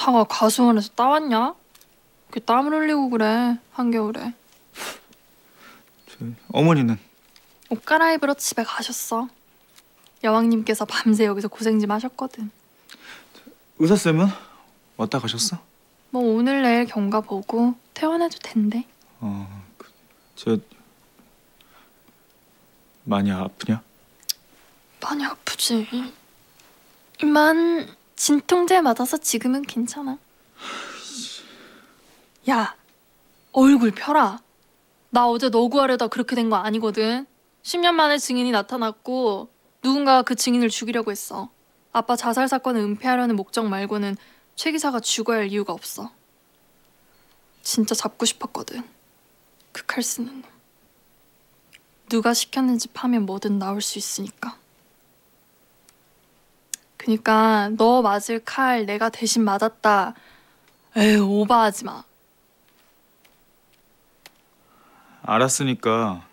사과 가수원에서 따왔냐? 이렇게 땀을 흘리고 그래 한겨울에 저, 어머니는 옷 갈아입으러 집에 가셨어 여왕님께서 밤새 여기서 고생 좀 하셨거든 의사 쌤은 왔다 가셨어? 뭐 오늘 내일 경과 보고 퇴원해도 된대 어, 그, 저 많이 아프냐? 많이 아프지 이만 진통제 맞아서 지금은 괜찮아. 야 얼굴 펴라. 나 어제 너 구하려다 그렇게 된 거 아니거든. 10년 만에 증인이 나타났고 누군가가 그 증인을 죽이려고 했어. 아빠 자살 사건을 은폐하려는 목적 말고는 최 기사가 죽어야 할 이유가 없어. 진짜 잡고 싶었거든. 그 칼 쓰는 놈. 누가 시켰는지 파면 뭐든 나올 수 있으니까 그니까 너 맞을 칼 내가 대신 맞았다 에휴 오바하지 마 알았으니까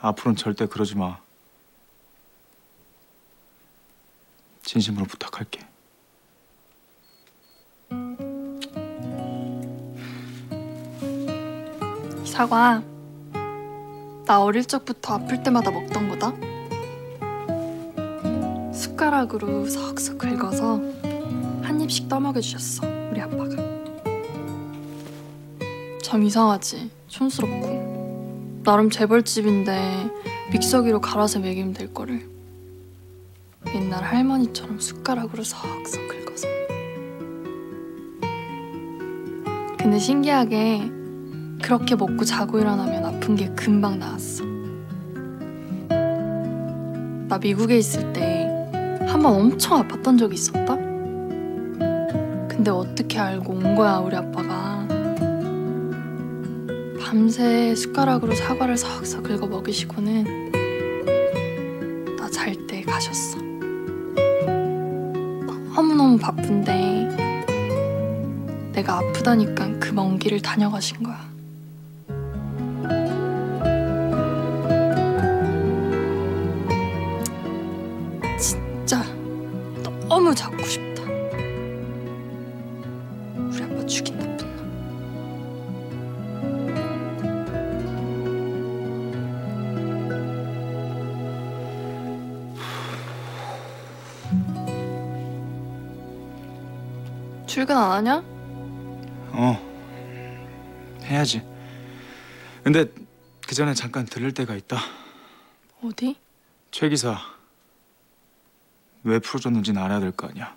앞으로는 절대 그러지 마. 진심으로 부탁할게. 이 사과 나 어릴 적부터 아플 때마다 먹던 거다 숟가락으로 석석 긁어서 한 입씩 떠먹여 주셨어 우리 아빠가. 참 이상하지 촌스럽고. 나름 재벌집인데 믹서기로 갈아서 먹이면 될 거를. 옛날 할머니처럼 숟가락으로 석석 긁어서. 근데 신기하게 그렇게 먹고 자고 일어나면 아픈 게 금방 나았어. 나 미국에 있을 때 한 번 엄청 아팠던 적이 있었다. 근데 어떻게 알고 온 거야 우리 아빠가. 밤새 숟가락으로 사과를 석석 긁어 먹이시고는 나 잘 때 가셨어. 너무너무 바쁜데 내가 아프다니까 그 먼 길을 다녀가신 거야. 너무 잡고 싶다. 우리 아빠 죽인 나쁜 놈. 출근 안 하냐? 어, 해야지. 근데 그 전에 잠깐 들를 때가 있다. 어디? 최 기사 왜 풀어줬는지는 알아야 될 거 아니야.